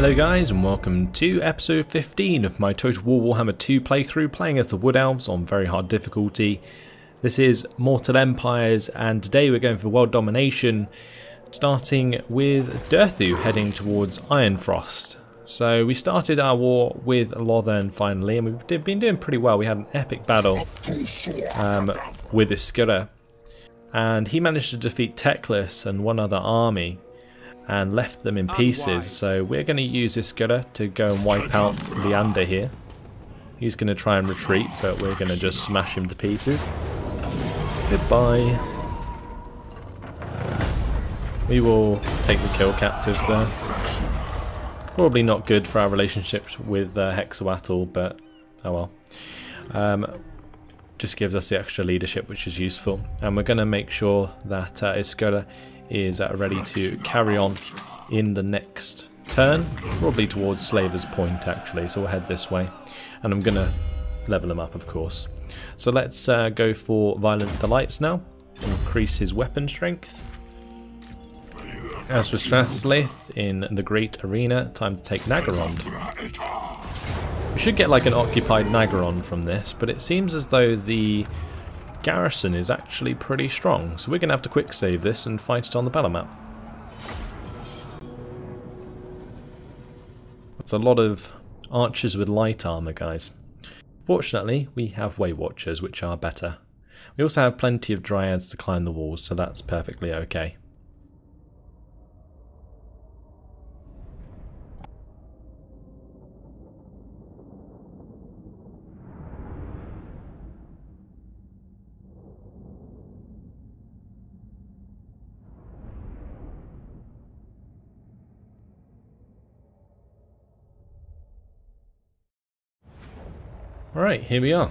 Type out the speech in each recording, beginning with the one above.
Hello guys and welcome to episode 15 of my Total War Warhammer 2 playthrough playing as the Wood Elves on very hard difficulty. This is Mortal Empires and today we're going for world domination starting with Durthu heading towards Ironfrost. So we started our war with Lothern finally and we've been doing pretty well. We had an epic battle um, with Iskura and he managed to defeat Teclis and one other army and left them in pieces. So we're going to use Iskura to go and wipe out Leander here. He's going to try and retreat, but we're going to just smash him to pieces. Goodbye. We will take the kill captives there. Probably not good for our relationships with uh, Hexoatl, but oh well. Um, just gives us the extra leadership, which is useful. And we're going to make sure that uh, is uh, ready to carry on in the next turn, probably towards Slaver's Point actually, so we'll head this way. And I'm going to level him up, of course. So let's uh, go for Violent Delights now, increase his weapon strength. As for Strathslith in the Great Arena, time to take Naggarond. We should get like an occupied Naggarond from this, but it seems as though the garrison is actually pretty strong, so we're going to have to quick save this and fight it on the battle map. That's a lot of archers with light armor, guys. Fortunately, we have Way Watchers, which are better. We also have plenty of Dryads to climb the walls, so that's perfectly okay. Alright, here we are.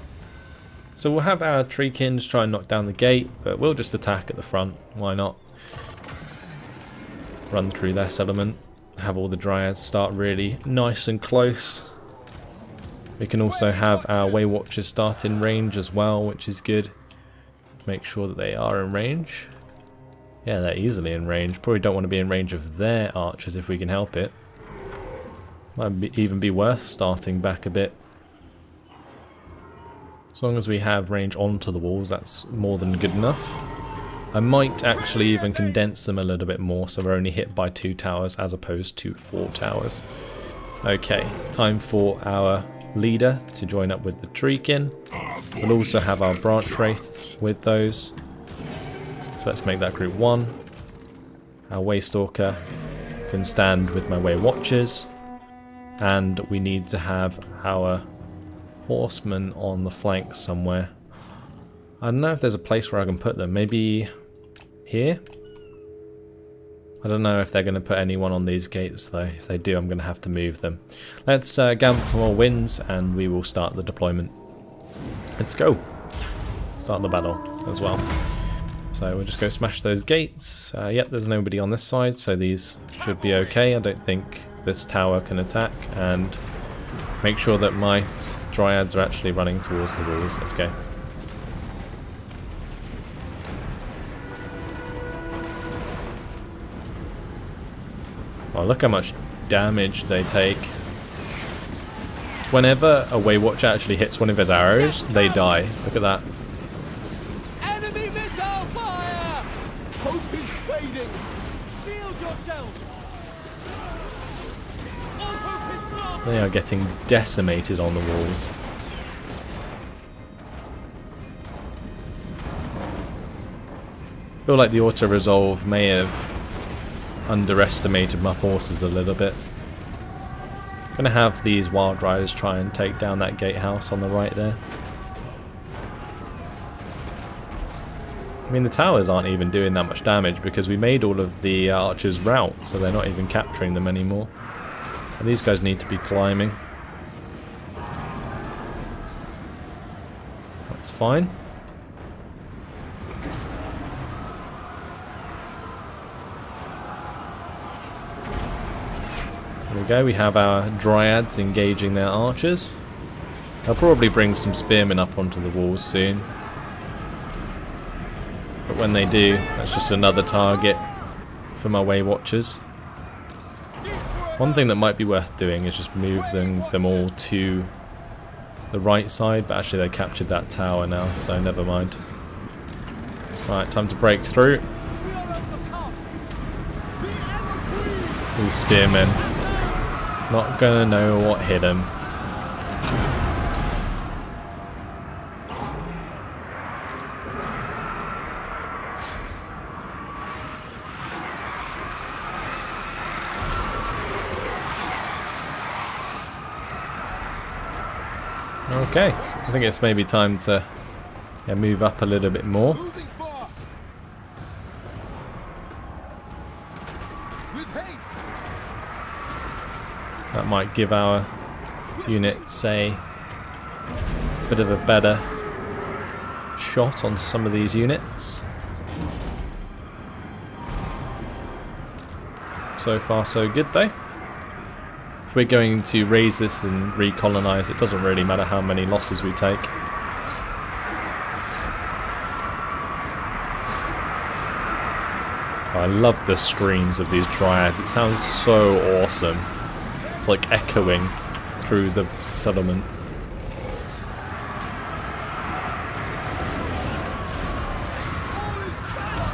So we'll have our Treekins try and knock down the gate, but we'll just attack at the front. Why not? Run through their settlement. Have all the Dryads start really nice and close. We can also have our Way Watchers start in range as well, which is good. Make sure that they are in range. Yeah, they're easily in range. Probably don't want to be in range of their archers if we can help it. Might be, even be worth starting back a bit. As long as we have range onto the walls, that's more than good enough. I might actually even condense them a little bit more so we're only hit by two towers as opposed to four towers. Okay, time for our leader to join up with the Treekin. We'll also have our Branch Wraith with those. So let's make that group one. Our Waystalker can stand with my Way Watchers. And we need to have our horsemen on the flank somewhere. I don't know if there's a place where I can put them. Maybe here? I don't know if they're going to put anyone on these gates though. If they do, I'm going to have to move them. Let's uh, gamble for more wins and we will start the deployment. Let's go. Start the battle as well. So we'll just go smash those gates. Uh, yep, there's nobody on this side, so these should be okay. I don't think this tower can attack. And make sure that my dryads are actually running towards the walls. Let's go. Oh, look how much damage they take. Whenever a Waywatch actually hits one of his arrows, they die. Look at that. They are getting decimated on the walls. I feel like the auto-resolve may have underestimated my forces a little bit. I'm gonna have these Wild Riders try and take down that gatehouse on the right there. I mean the towers aren't even doing that much damage because we made all of the archers rout so they're not even capturing them anymore. And these guys need to be climbing. That's fine. There we go, we have our dryads engaging their archers. I'll probably bring some spearmen up onto the walls soon. But when they do, that's just another target for my way watchers. One thing that might be worth doing is just move them, all to the right side, but actually they captured that tower now, so never mind. Right, time to break through. These spearmen. Not gonna know what hit them. Okay, I think it's maybe time to yeah, move up a little bit more. Moving fast. With haste. That might give our units a bit of a better shot on some of these units. So far so good though. If we're going to raise this and recolonize, it doesn't really matter how many losses we take. I love the screams of these dryads. It sounds so awesome. It's like echoing through the settlement. All is chaos.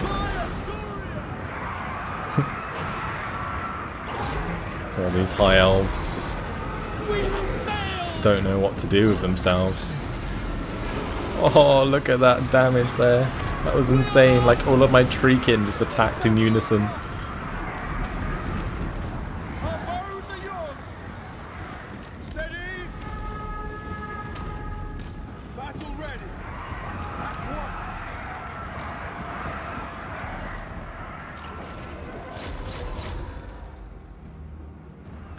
Fire, Surya. All these high elves just don't know what to do with themselves. Oh, look at that damage there. That was insane. Like all of my Treekin just attacked in unison. Our bows are yours. Steady. Battle ready. At once.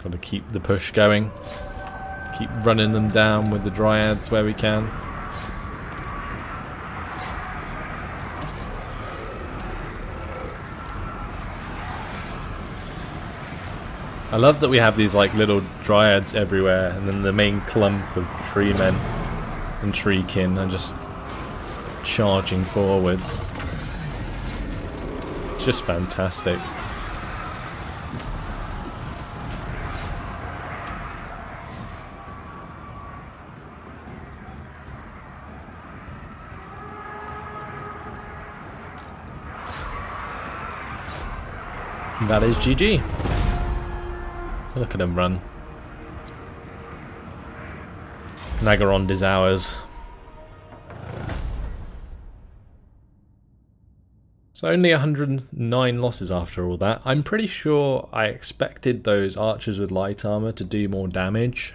Got to keep the push going. Keep running them down with the Dryads where we can. I love that we have these like little dryads everywhere and then the main clump of tree men and treekin are just charging forwards. It's just fantastic. That is GG. Look at him run. Naggarond is ours. So only 109 losses after all that. I'm pretty sure I expected those archers with light armor to do more damage,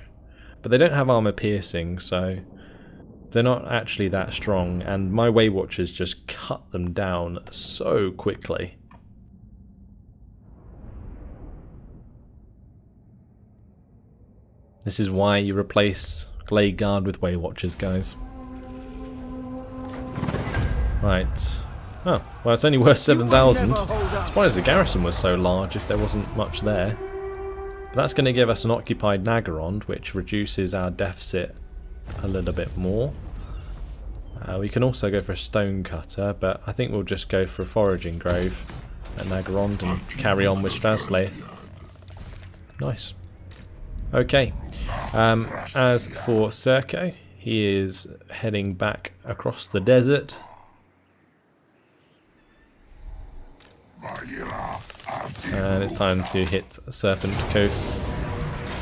but they don't have armor piercing, so they're not actually that strong, and my Way Watchers just cut them down so quickly. This is why you replace Glade Guard with Way Watchers, guys. Right. Oh, well it's only worth 7,000. Surprised the garrison was so large if there wasn't much there. But that's going to give us an occupied Naggarond, which reduces our deficit a little bit more. Uh, we can also go for a stone cutter, but I think we'll just go for a foraging grove at Naggarond and carry on with Strasley. Nice. Okay. Um, as for Serco, he is heading back across the desert. And it's time to hit Serpent Coast.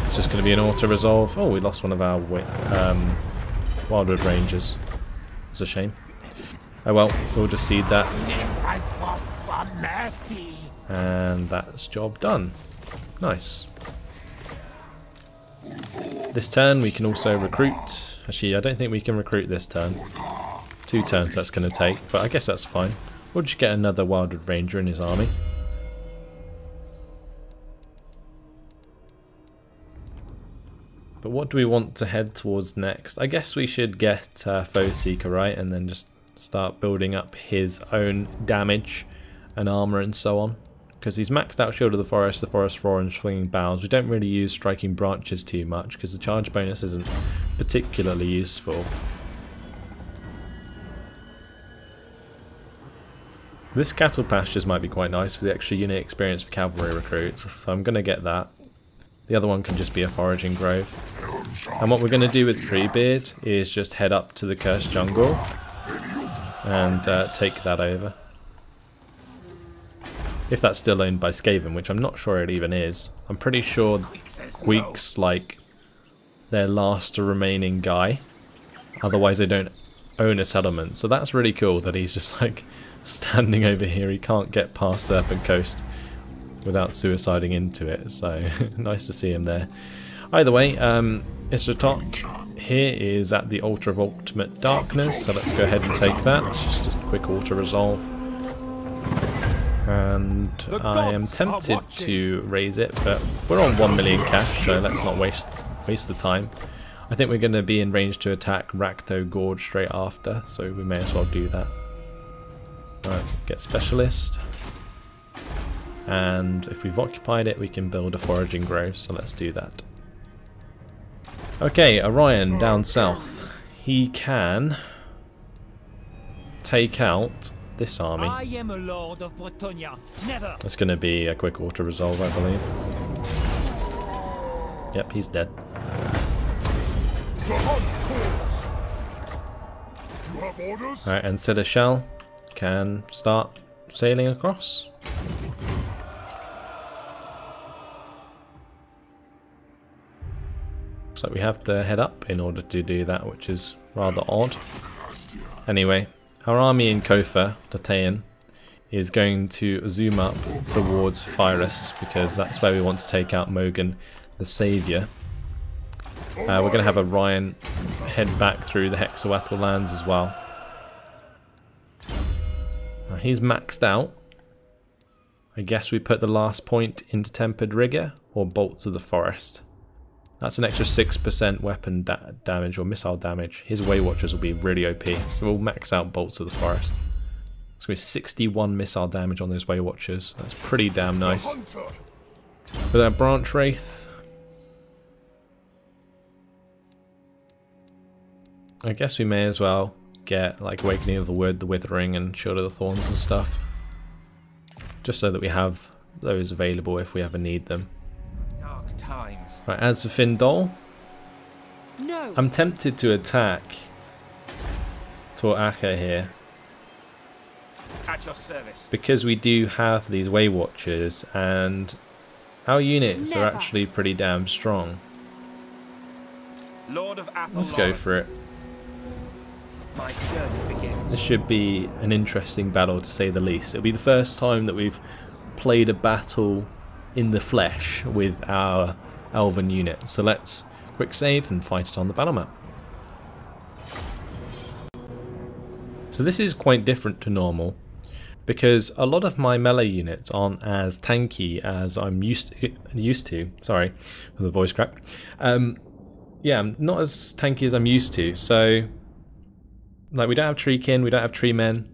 It's just going to be an auto-resolve. Oh, we lost one of our um, Wildwood Rangers. It's a shame. Oh well, we'll just seed that. And that's job done. Nice. This turn we can also recruit. Actually, I don't think we can recruit this turn. Two turns that's going to take, but I guess that's fine. We'll just get another Wildwood Ranger in his army. But what do we want to head towards next? I guess we should get uh, Foe Seeker, right? And then just start building up his own damage and armor and so on. Because he's maxed out Shield of the Forest, the Forest Roar and Swinging Boughs. We don't really use Striking Branches too much because the charge bonus isn't particularly useful. This cattle pastures might be quite nice for the extra unit experience for cavalry recruits, so I'm going to get that. The other one can just be a foraging grove. And what we're going to do with Treebeard is just head up to the Cursed Jungle and uh, take that over. If that's still owned by Skaven, which I'm not sure it even is. I'm pretty sure Queek's like their last remaining guy. Otherwise they don't own a settlement. So that's really cool that he's just like standing over here. He can't get past Serpent Coast without suiciding into it. So nice to see him there. Either way, um, Istratot here is at the Altar of Ultimate Darkness. So let's go ahead and take that. Just a quick auto resolve. And I am tempted to raise it, but we're on 1 million cash, so let's not waste waste the time. I think we're going to be in range to attack Rakto Gorge straight after, so we may as well do that. Alright, get Specialist. And if we've occupied it, we can build a Foraging Grove, so let's do that. Okay, Orion down south. He can take out this army. I am a lord of Bretonnia. Never. That's going to be a quick auto resolve, I believe. Yep, he's dead. The hunt calls. You have orders? Alright, and Seneschal can start sailing across. Looks like we have to head up in order to do that, which is rather odd. Anyway, our army in Kofa, Dataean, is going to zoom up towards Pyrus because that's where we want to take out Mogan the Saviour. Uh, we're going to have Orion head back through the Hexoatl lands as well. Uh, he's maxed out. I guess we put the last point into Tempered Rigor or Bolts of the Forest. That's an extra 6% weapon da damage or missile damage. His Way Watchers will be really OP. So we'll max out Bolts of the Forest. It's going to be 61 missile damage on those Way Watchers. That's pretty damn nice. Hunter. With our Branch Wraith, I guess we may as well get like Awakening of the Wood, the Withering, and Shield of the Thorns and stuff. Just so that we have those available if we ever need them. Dark times. Right, as for Findol, No. I'm tempted to attack Toraka here At your service. because we do have these Way Watchers and our units are actually pretty damn strong. Lord of. Let's go for it. My journey This should be an interesting battle to say the least. It'll be the first time that we've played a battle in the flesh with our elven unit. So let's quick save and fight it on the battle map. So this is quite different to normal because a lot of my melee units aren't as tanky as I'm used to, used to. Sorry for the voice crack. Um, yeah, I'm not as tanky as I'm used to. So like we don't have tree kin, we don't have tree men.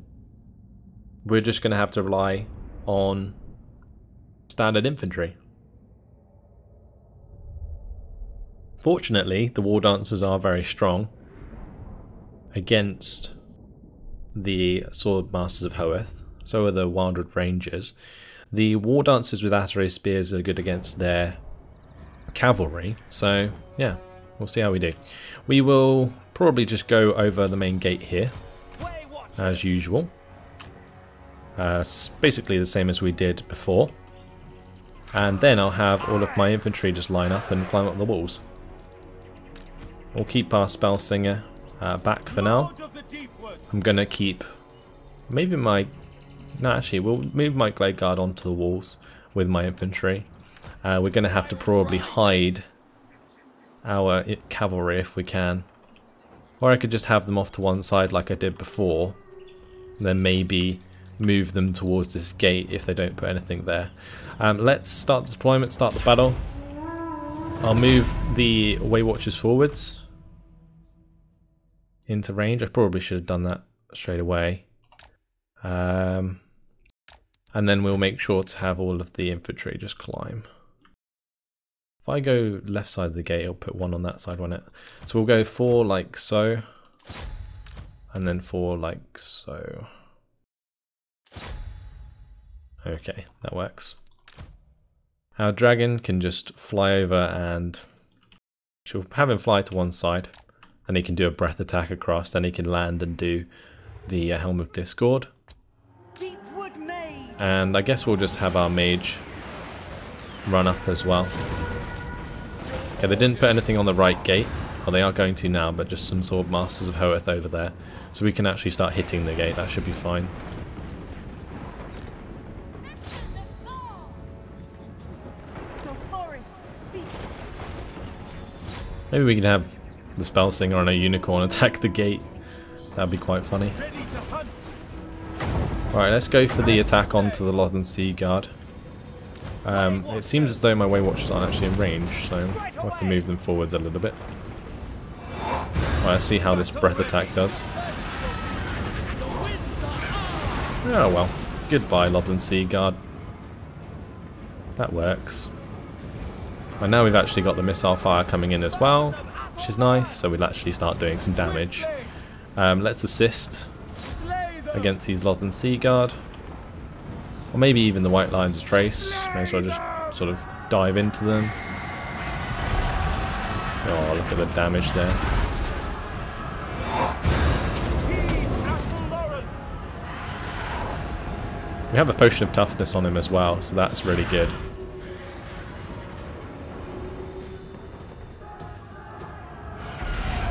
We're just going to have to rely on standard infantry. Fortunately, the war dancers are very strong against the sword masters of Hoeth. So are the Wildwood Rangers. The war dancers with Atare spears are good against their cavalry. So yeah, we'll see how we do. We will probably just go over the main gate here as usual. Uh, basically the same as we did before. And then I'll have all of my infantry just line up and climb up the walls. We'll keep our spell singer uh, back for now. I'm gonna keep maybe my no actually we'll move my glade guard onto the walls with my infantry. Uh, we're gonna have to probably hide our cavalry if we can. Or I could just have them off to one side like I did before. Then maybe move them towards this gate if they don't put anything there. Um, let's start the deployment, start the battle. I'll move the Way Watchers forwards into range. I probably should have done that straight away. Um, and then we'll make sure to have all of the infantry just climb. If I go left side of the gate, it'll put one on that side, won't it? So we'll go four like so. And then four like so. Okay, that works. Our dragon can just fly over and she'll have him fly to one side and he can do a breath attack across, then he can land and do the uh, Helm of Discord. And I guess we'll just have our mage run up as well. Okay, they didn't put anything on the right gate. Well, they are going to now, but just some sort of Masters of Hoeth over there. So we can actually start hitting the gate, that should be fine. The forest speaks. Maybe we can have the spell singer on a unicorn attack the gate. That'd be quite funny. Ready to hunt. Right, let's go for the attack onto the Lothern Sea Guard. Um, it seems as though my Waywatchers aren't actually in range, so I'll have to move them forwards a little bit. Right, let's see how this breath attack does. Oh well. Goodbye, Lothern Sea Guard. That works. And now we've actually got the missile fire coming in as well, which is nice, so we'll actually start doing some damage. Um, let's assist against these Lothern Sea Guard. Or maybe even the White Lions of Chrace. May as well just sort of dive into them. Oh, look at the damage there. We have a potion of toughness on him as well, so that's really good.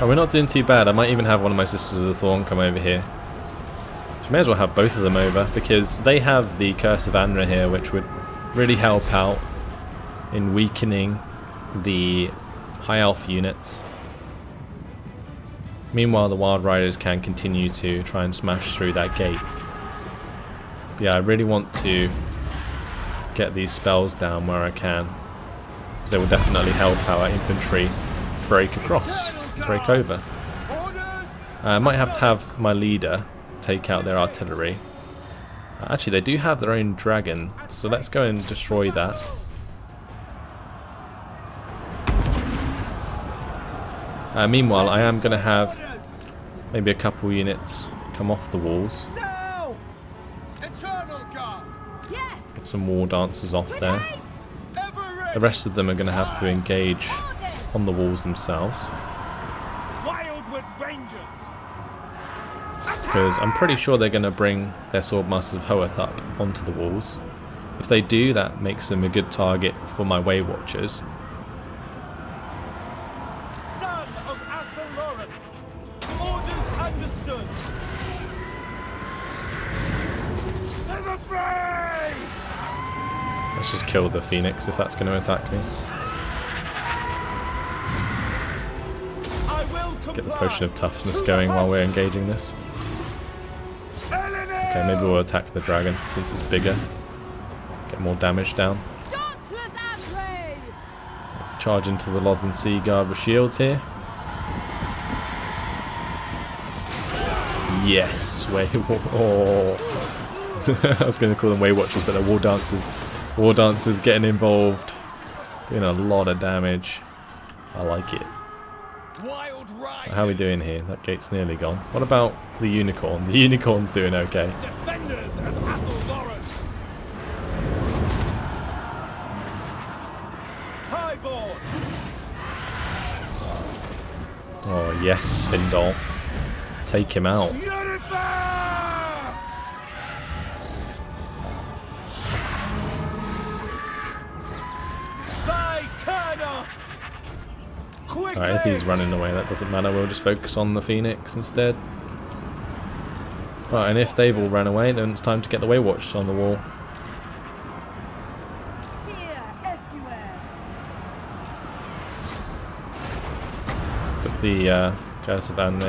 Oh, we're not doing too bad. I might even have one of my Sisters of the Thorn come over here. So may as well have both of them over, because they have the Curse of Anra here, which would really help out in weakening the High Elf units. Meanwhile, the Wild Riders can continue to try and smash through that gate. Yeah, I really want to get these spells down where I can. Because they will definitely help our infantry break across, break over. Uh, I might have to have my leader take out their artillery. Uh, actually, they do have their own dragon, so let's go and destroy that. Uh, meanwhile, I am going to have maybe a couple units come off the walls. Get some war dancers off there. The rest of them are going to have to engage on the walls themselves. Because I'm pretty sure they're going to bring their Swordmasters of Hoeth up onto the walls. If they do, that makes them a good target for my Way Watchers. Son of Athel Loren. Orders understood. To the fray. Let's just kill the Phoenix if that's going to attack me. I will comply. Get the Potion of Toughness going while we're engaging this. Okay, maybe we'll attack the dragon since it's bigger. Get more damage down. Charge into the Lothern Sea Guard with shields here. Yes, way oh. I was going to call them Way Watchers, but they're War Dancers. War Dancers getting involved, doing a lot of damage. I like it. How are we doing here? That gate's nearly gone. What about the unicorn? The unicorn's doing okay. Defenders of Athel Loren. Highborn. Oh yes, Findol. Take him out. Alright, if he's running away, that doesn't matter. We'll just focus on the Phoenix instead. Right, and if they've all run away, then it's time to get the Waywatch on the wall. Put the uh, Curse of on.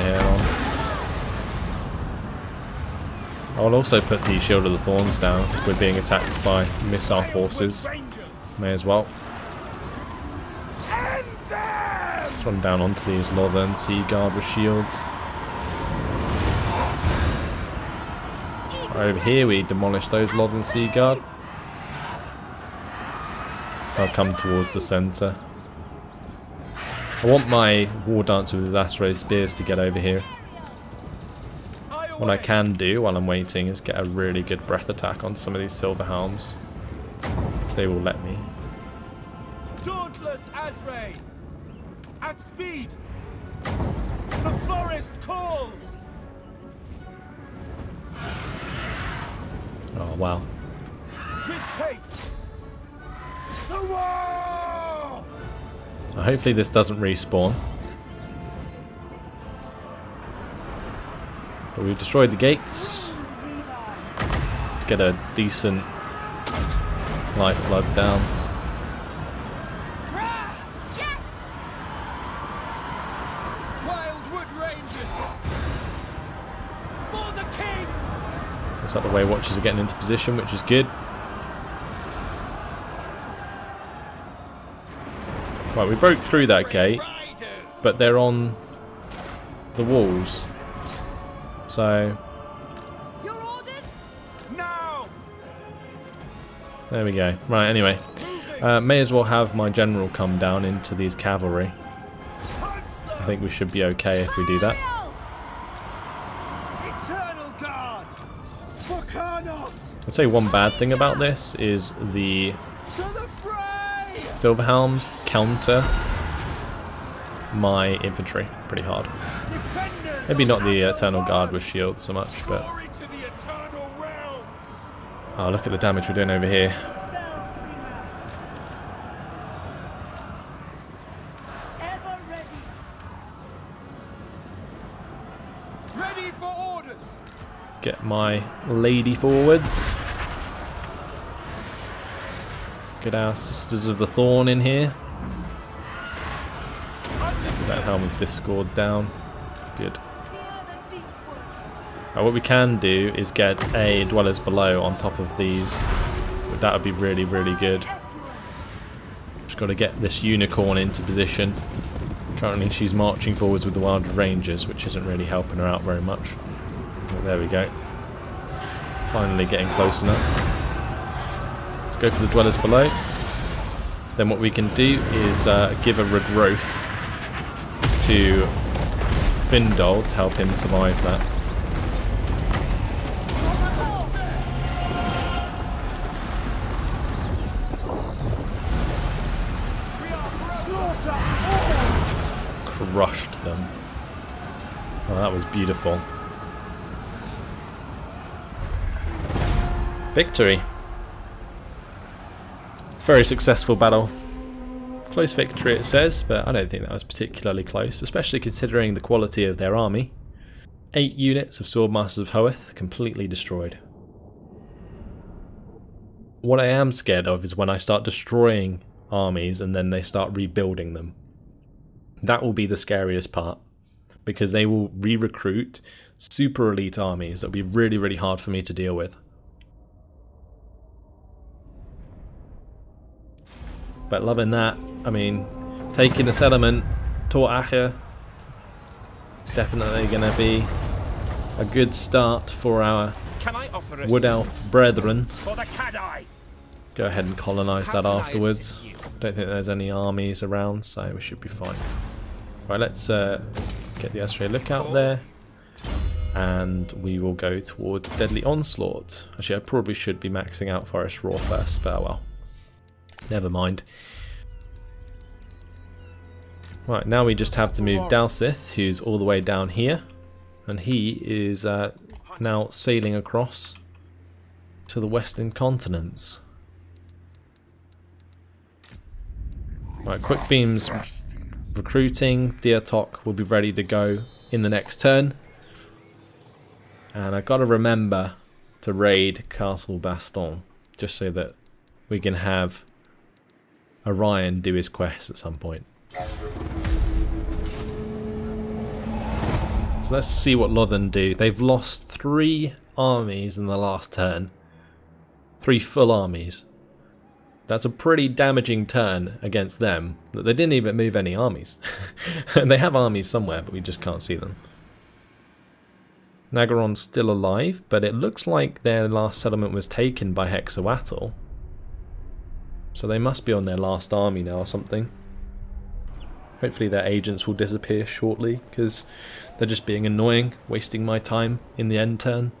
I'll also put the Shield of the Thorns down if we're being attacked by missile forces. May as well. Run down onto these Lothern Sea Guard with shields. Over here we demolish those Lothern Sea Guard. I'll come towards the centre. I want my War Dancer with Lacerate Spears to get over here. What I can do while I'm waiting is get a really good breath attack on some of these silver helms. If they will let me. Dauntless Asrai! At speed! The forest calls! Oh wow. With pace! Now, hopefully this doesn't respawn. But we've destroyed the gates. Let's get a decent lifeblood down. Looks like the Way Watchers are getting into position, which is good. Right, we broke through that gate, but they're on the walls. So, Your orders? Now! there we go. Right, anyway. Uh, may as well have my general come down into these cavalry. I think we should be okay if we do that. Fire! Eternal Guard! For Kurnous! I'd say one bad thing about this is the! Silverhelms counter my infantry pretty hard. Maybe not the Eternal Guard with shields so much, but oh, look at the damage we're doing over here. Get my lady forwards. Get our Sisters of the Thorn in here. Get that Helm of Discord down. Good. Uh, what we can do is get a Dwellers Below on top of these. That would be really, really good. Just got to get this unicorn into position. Currently she's marching forwards with the Wild Rangers, which isn't really helping her out very much. There we go. Finally getting close enough. Go for the Dwellers Below. Then what we can do is uh, give a regrowth to Findol to help him survive that. Crushed them. Oh, that was beautiful. Victory. Very successful battle. Close victory it says, but I don't think that was particularly close, especially considering the quality of their army. Eight units of Swordmasters of Hoeth completely destroyed. What I am scared of is when I start destroying armies and then they start rebuilding them. That will be the scariest part because they will re-recruit super elite armies that'll be really really hard for me to deal with. But loving that, I mean, taking the settlement, Tor Achare, definitely going to be a good start for our Can I offer Wood Elf brethren. For the Cadai! Go ahead and colonise How that can I afterwards. Don't think there's any armies around, so we should be fine. Right, let's uh, get the Astray lookout there. And we will go towards Deadly Onslaught. Actually, I probably should be maxing out Forest Roar first, but oh well. Never mind. Right, now we just have to move Dalsith, who's all the way down here. And he is uh, now sailing across to the western continents. Right, quick beams recruiting. Diatok will be ready to go in the next turn. And I've gotta remember to raid Castle Bastonne, just so that we can have Orion do his quest at some point. So let's see what Lothern do. They've lost three armies in the last turn. Three full armies. That's a pretty damaging turn against them. That they didn't even move any armies. and they have armies somewhere, but we just can't see them. Naggarond's still alive, but it looks like their last settlement was taken by Hexoatl. So they must be on their last army now or something. Hopefully their agents will disappear shortly, because they're just being annoying, wasting my time in the end turn.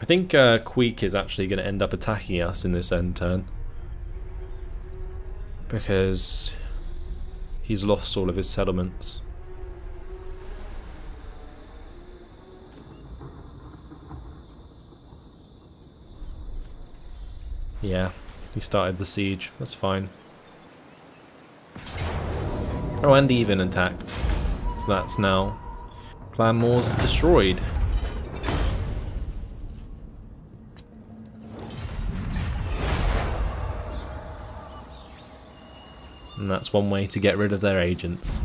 I think uh, Queek is actually going to end up attacking us in this end turn. Because he's lost all of his settlements. Yeah, he started the siege. That's fine. Oh, and even attacked. So that's now Clan Mors destroyed. And that's one way to get rid of their agents.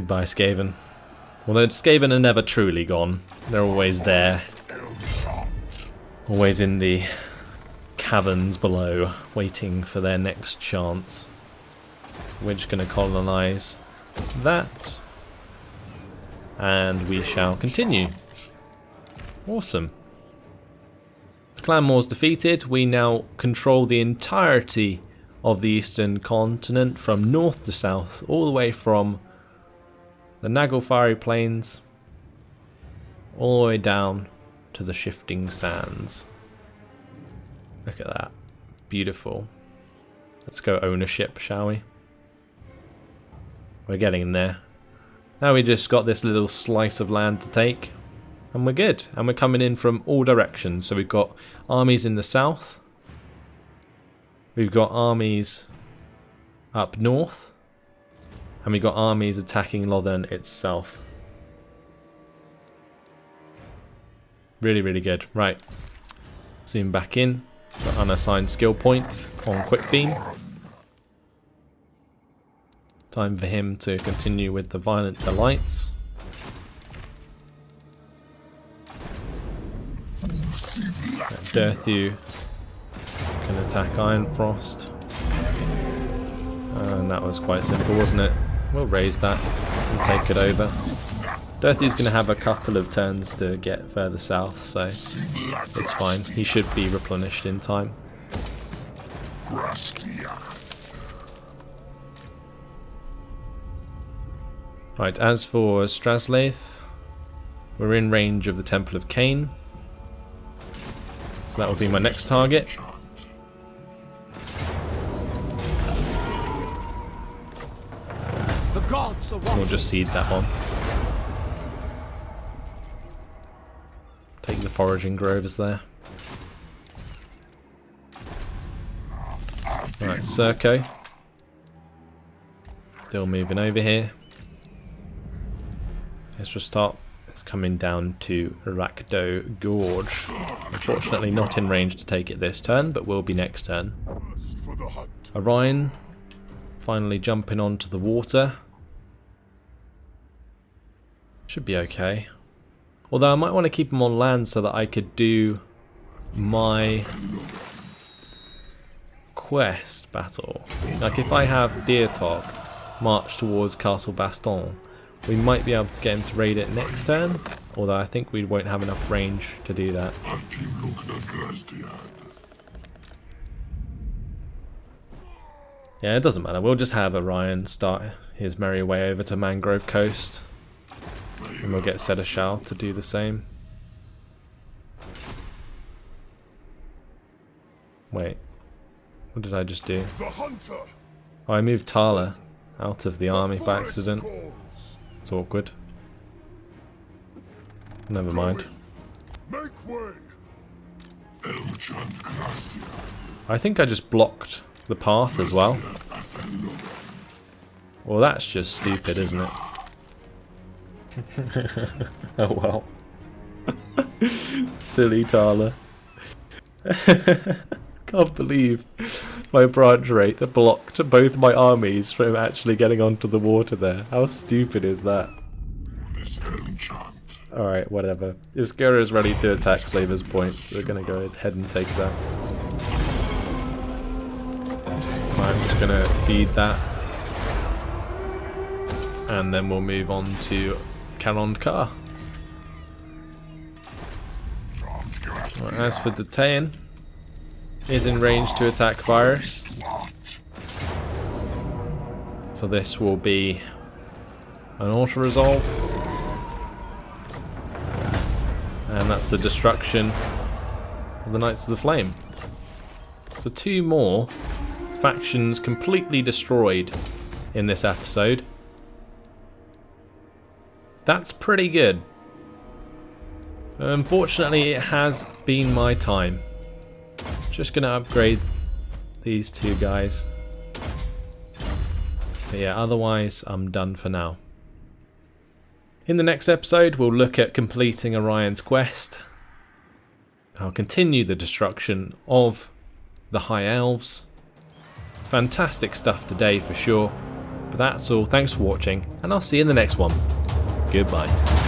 Goodbye, Skaven. Although Skaven are never truly gone. They're always there. Always in the caverns below, waiting for their next chance. We're just going to colonise that. And we shall continue. Awesome. Clan Mors defeated. We now control the entirety of the eastern continent from north to south, all the way from the Naglfari Plains all the way down to the shifting sands. Look at that. Beautiful. Let's go ownership, shall we? We're getting there. Now we just got this little slice of land to take. And we're good. And we're coming in from all directions. So we've got armies in the south. We've got armies up north. And we've got armies attacking Lothern itself. Really, really good. Right. Zoom back in. The unassigned skill point on Quick Beam. Time for him to continue with the Violent Delights. Durthu can attack Ironfrost. And that was quite simple, wasn't it? We'll raise that and take it over. Durthu's going to have a couple of turns to get further south, so it's fine. He should be replenished in time. Right, as for Straslaith, we're in range of the Temple of Khaine. So that will be my next target. We'll just seed that one. Take the foraging groves there. Right, Circo. Still moving over here. Let's just start. It's coming down to Rakdo Gorge. Unfortunately not in range to take it this turn, but will be next turn. Orion finally jumping onto the water. Should be okay. Although I might want to keep him on land so that I could do my quest battle. Like if I have Deertalk march towards Castle Bastonne, we might be able to get him to raid it next turn. Although I think we won't have enough range to do that. Yeah, it doesn't matter. We'll just have Orion start his merry way over to Mangrove Coast. And we'll get Seneschal to do the same. Wait. What did I just do? The hunter. Oh, I moved Tala out of the army by accident. calls. It's awkward. Never mind. Make way. I think I just blocked the path as well. Well, that's just stupid, isn't it? oh well. Silly Tala. Can't believe my Branch Wraith that blocked both my armies from actually getting onto the water there. How stupid is that? Alright, whatever. Iskura is ready to attack Slaver's Point, so we're gonna go ahead and take that. I'm just gonna seed that. And then we'll move on to Karond Kar. Right, as for Detain, is in range to attack Virus. So this will be an auto resolve. And that's the destruction of the Knights of the Flame. So two more factions completely destroyed in this episode. That's pretty good. Unfortunately, it has been my time. Just going to upgrade these two guys. But yeah, otherwise I'm done for now. In the next episode, we'll look at completing Orion's quest. I'll continue the destruction of the High Elves. Fantastic stuff today for sure. But that's all. Thanks for watching, and I'll see you in the next one. Goodbye.